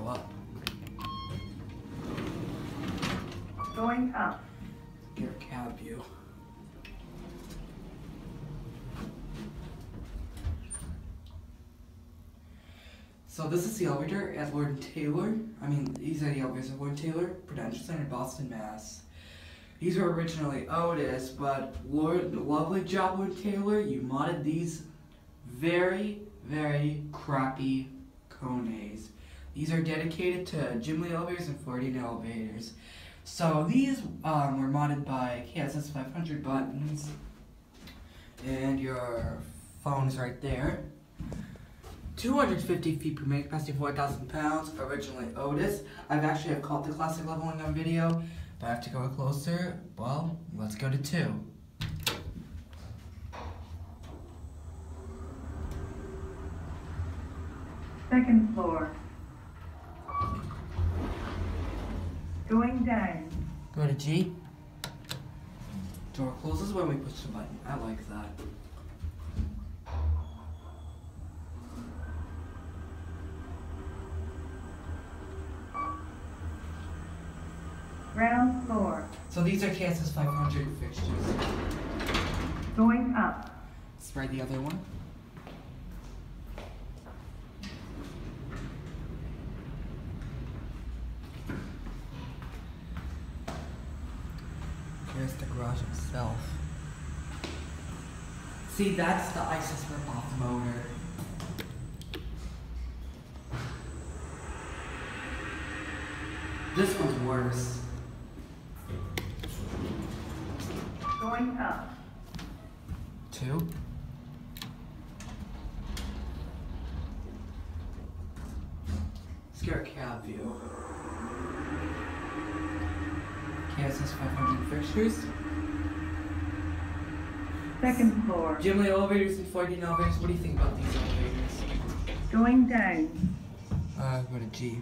go up. Going up. Here, cab view. So this is the elevator at Lord and Taylor. I mean, these are the elevators at Lord and Taylor, Prudential Center, Boston, Mass. These were originally Otis, but Lord, lovely job, Lord Taylor. You modded these very, very crappy Kones these are dedicated to Jim Lee elevators and Floridian elevators. So these um, were modded by KSS 500 buttons, and your phone is right there. 250 feet per minute, capacity 4,000 pounds, originally Otis. I've actually have caught the classic leveling on video, but I have to go closer. Well, let's go to two. Second floor. Going down. Go to G. Door closes when we push the button. I like that. Ground floor. So these are KSS 500 fixtures. Going up. Let's try the other one. Here's the garage itself. See, that's the ISIS rip-off motor. This one's worse. Going up. Two. Scare cab view. KSS 500 fixtures. Second floor. Jim Lee elevators and Floridian elevators. What do you think about these elevators? Going down. Uh, go to G.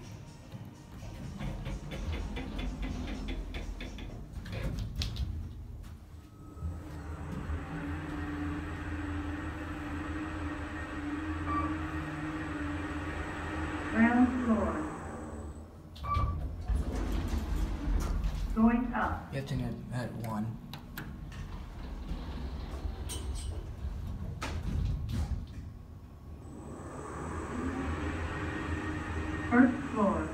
You have to hit at one. First floor.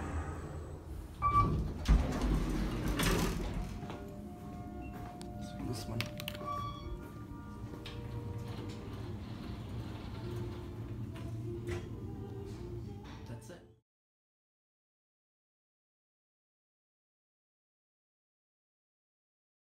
So this one.